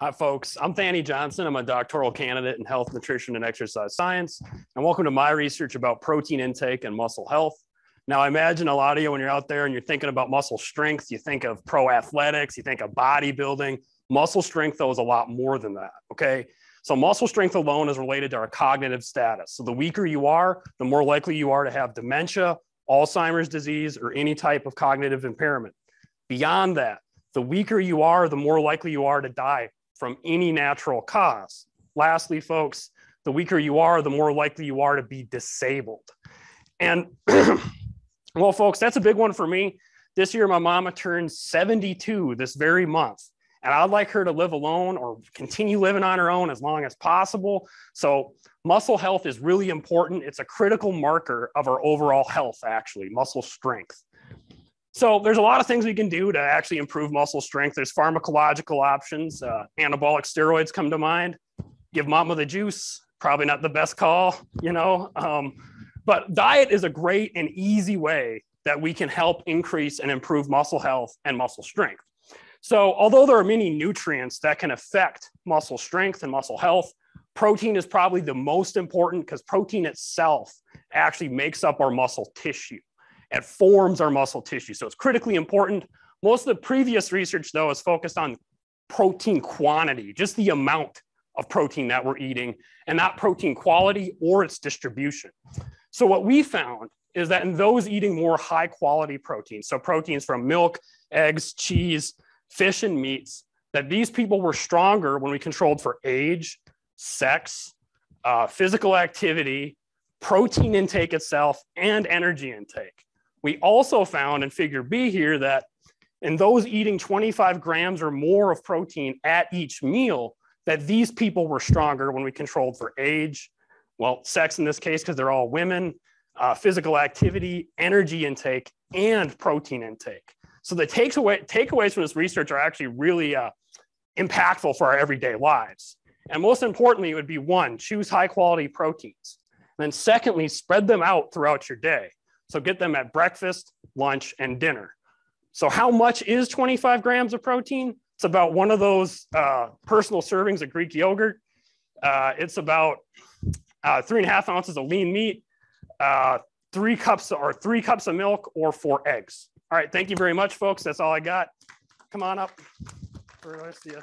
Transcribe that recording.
Hi, folks. I'm Fanny Johnson. I'm a doctoral candidate in health, nutrition, and exercise science. And welcome to my research about protein intake and muscle health. Now, I imagine a lot of you, when you're out there and you're thinking about muscle strength, you think of pro athletics, you think of bodybuilding. Muscle strength, though, is a lot more than that. Okay. So, muscle strength alone is related to our cognitive status. So, the weaker you are, the more likely you are to have dementia, Alzheimer's disease, or any type of cognitive impairment. Beyond that, the weaker you are, the more likely you are to die from any natural cause. Lastly, folks, the weaker you are, the more likely you are to be disabled. And well, folks, that's a big one for me. This year, my mama turns 72 this very month, and I'd like her to live alone or continue living on her own as long as possible. So, muscle health is really important. It's a critical marker of our overall health, actually, muscle strength. So there's a lot of things we can do to actually improve muscle strength. There's pharmacological options. Uh, anabolic steroids come to mind. Give mama the juice. Probably not the best call, you know. Um, but diet is a great and easy way that we can help increase and improve muscle health and muscle strength. So although there are many nutrients that can affect muscle strength and muscle health, protein is probably the most important because protein itself actually makes up our muscle tissue. It forms our muscle tissue. So it's critically important. Most of the previous research, though, is focused on protein quantity, just the amount of protein that we're eating, and not protein quality or its distribution. So what we found is that in those eating more high quality proteins, so proteins from milk, eggs, cheese, fish, and meats, that these people were stronger when we controlled for age, sex, uh, physical activity, protein intake itself, and energy intake. We also found in figure B here that in those eating 25 grams or more of protein at each meal, that these people were stronger when we controlled for age, well, sex in this case, because they're all women, uh, physical activity, energy intake, and protein intake. So the takeaway, takeaways from this research are actually really uh, impactful for our everyday lives. And most importantly, it would be one, choose high quality proteins. And then secondly, spread them out throughout your day. So get them at breakfast, lunch, and dinner. So how much is 25 grams of protein? It's about one of those uh, personal servings of Greek yogurt. Uh, it's about uh, three and a half ounces of lean meat, uh, three cups or three cups of milk, or four eggs. All right, thank you very much, folks. That's all I got. Come on up of you.